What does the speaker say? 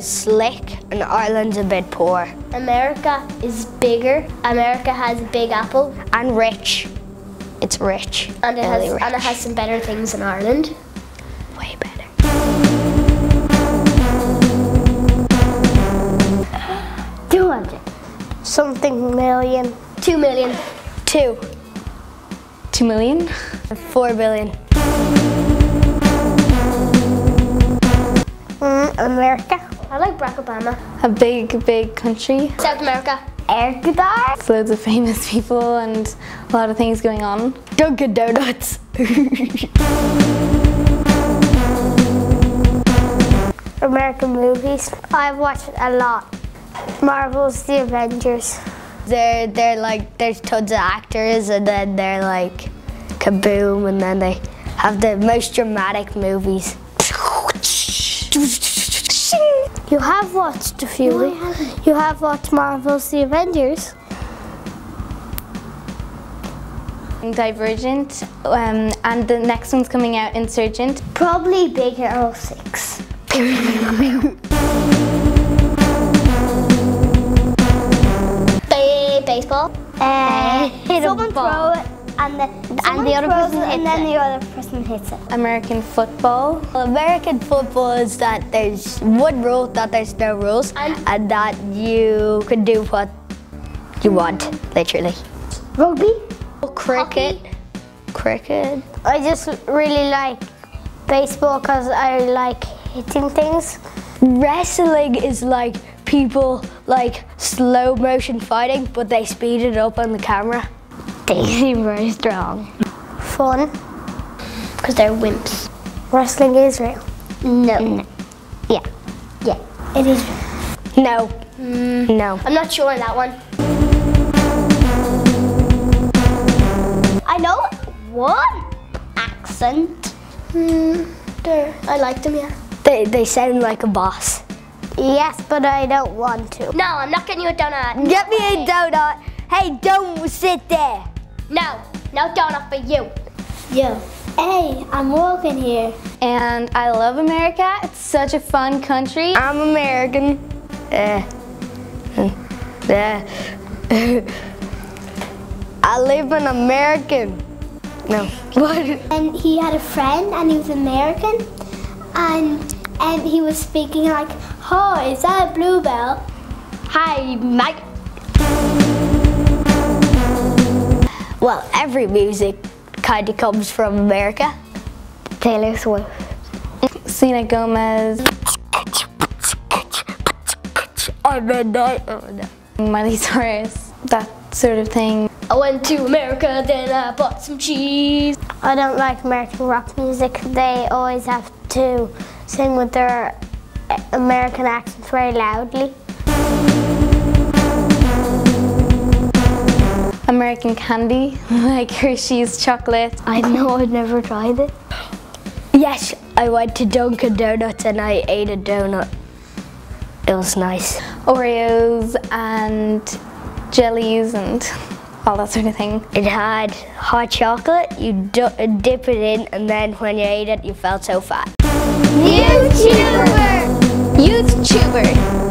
America's slick and Ireland's a bit poor. America is bigger. America has a big apple. And rich. It's rich. And it, Really has, rich. and it has some better things in Ireland. way better. Two hundred. Something million. Two million. Two. Two million? Four billion. Mm, America. I like Barack Obama. A big, big country. South America. Ecuador. With loads of famous people and a lot of things going on. Dunkin' Donuts. American movies. I've watched a lot. Marvel's The Avengers. They're they're like there's tons of actors and then they're like kaboom and then they have the most dramatic movies. You have watched a few. you have watched Marvel's The Avengers. Divergent, um, and the next one's coming out, Insurgent. Probably Big Hero 6. and the, and the other person and then it. the other person hits it. American football. American football is that there's one rule that there's no rules And- and that you can do what you want, literally. Rugby? Cricket. Cricket. I just really like baseball because I like hitting things. Wrestling is like people like slow motion fighting, but they speed it up on the camera. They seem very strong. Fun. Because they're wimps. Wrestling is real. No. Yeah. Yeah. It is. No. No. I'm not sure on that one. I know one accent. Hmm. There. I like them, yeah. They, they sound like a boss. Yes, but I don't want to. No, I'm not getting you a donut. Get me a donut. Hey, don't sit there. No. No donut for you. Yo. Hey, I'm walking here. And I love America. It's such a fun country. I'm American. Uh, uh, I live in American. No. What? And he had a friend and he was American. And and he was speaking like, oh, is that a bluebell? Hi, Mike. Well, every music kind of comes from America. Taylor Swift. Selena Gomez, I'm a night. Miley Cyrus, that sort of thing. I went to America, then I bought some cheese. I don't like American rock music. They always have to sing with their American accents very loudly. American candy, like Hershey's chocolate. I know I've never tried it. Yes, I went to Dunkin' Donuts and I ate a donut. It was nice. Oreos and jellies and all that sort of thing. It had hot chocolate. You dip it in, and then when you ate it, you felt so fat. YouTuber! YouTuber.